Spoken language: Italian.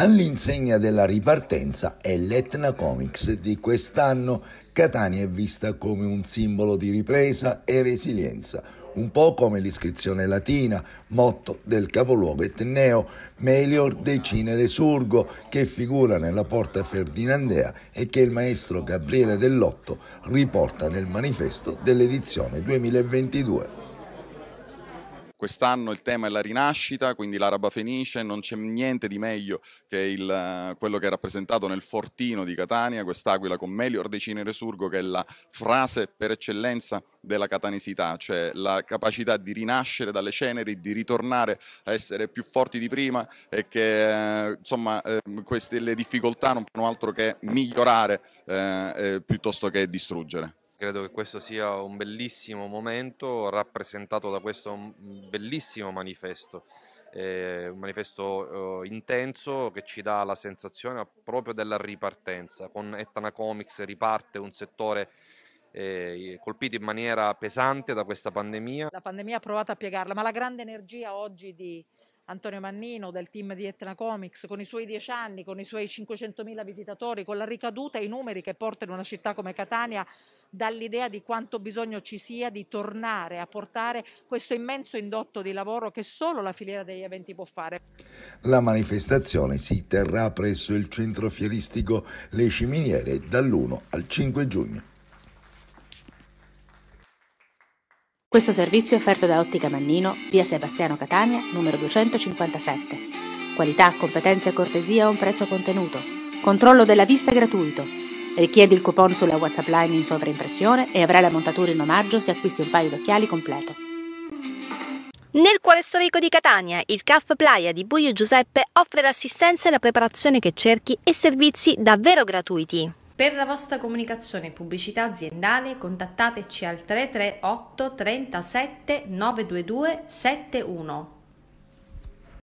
All'insegna della ripartenza è l'Etna Comics di quest'anno. Catania è vista come un simbolo di ripresa e resilienza, un po' come l'iscrizione latina, motto del capoluogo etneo Melior Decinere Surgo, che figura nella porta ferdinandea e che il maestro Gabriele Dell'Otto riporta nel manifesto dell'edizione 2022. Quest'anno il tema è la rinascita, quindi l'araba fenice, non c'è niente di meglio che il, quello che è rappresentato nel fortino di Catania, quest'aquila con Melior Decine Resurgo, che è la frase per eccellenza della catanesità, cioè la capacità di rinascere dalle ceneri, di ritornare a essere più forti di prima e che eh, insomma eh, queste le difficoltà non fanno altro che migliorare eh, eh piuttosto che distruggere. Credo che questo sia un bellissimo momento rappresentato da questo bellissimo manifesto. Eh, un manifesto eh, intenso che ci dà la sensazione proprio della ripartenza. Con Etna Comics riparte un settore eh, colpito in maniera pesante da questa pandemia. La pandemia ha provato a piegarla, ma la grande energia oggi di Antonio Mannino del team di Etna Comics con i suoi dieci anni, con i suoi 500.000 visitatori, con la ricaduta e i numeri che portano una città come Catania dall'idea di quanto bisogno ci sia di tornare a portare questo immenso indotto di lavoro che solo la filiera degli eventi può fare. La manifestazione si terrà presso il centro fieristico Le Ciminiere dall'1 al 5 giugno. Questo servizio è offerto da Ottica Mannino, via Sebastiano Catania, numero 257. Qualità, competenza e cortesia a un prezzo contenuto. Controllo della vista gratuito. Richiedi il coupon sulla WhatsApp Line in sovraimpressione e avrai la montatura in omaggio se acquisti un paio d'occhiali completo. Nel cuore storico di Catania, il CAF Playa di Buio Giuseppe offre l'assistenza e la preparazione che cerchi e servizi davvero gratuiti. Per la vostra comunicazione e pubblicità aziendale contattateci al 338 37 922 71.